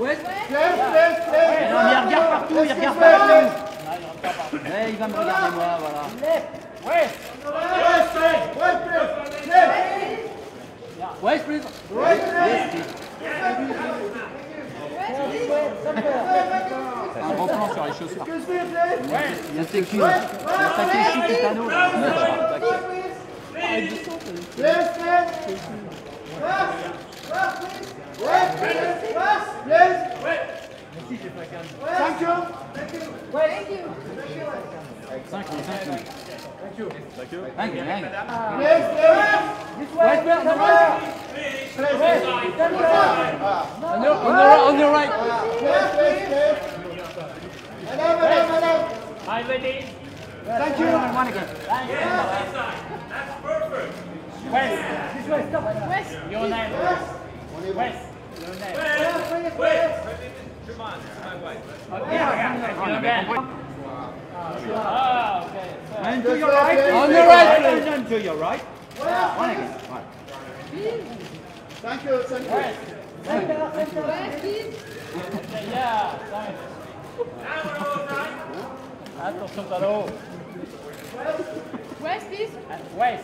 Il regarde partout, il regarde partout. Il va me regarder moi, voilà. Un gros plan sur les chaussures. Il y a il y a Takeshi Kitano. Place, place. Pass, pass, please. Wes, place, pass, place. Thank you. Thank you. 5 5 Thank you. Thank you. Thank you. Place. Wes, Wes, on the right. On the, on the, on the right. Madame. I'm ready. Thank you. One again. Wes. This way. Stop. Wes. Your name. Wes. Your name. Ah, okay. And to your right. On the right, please. And to your right. One again. One. Thank you, thank you. Yeah, thanks. Attention, Talo. Wes, please. Wes.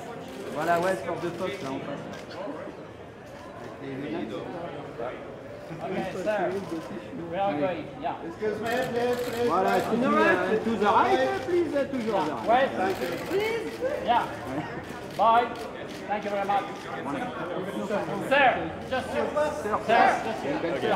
Voilà, ouais, sport de Fox, là, en face. Voilà, continue, uh, to the right, please, to your Please, yeah. Bye. Thank you very much. Sir, just you. Sir, just you.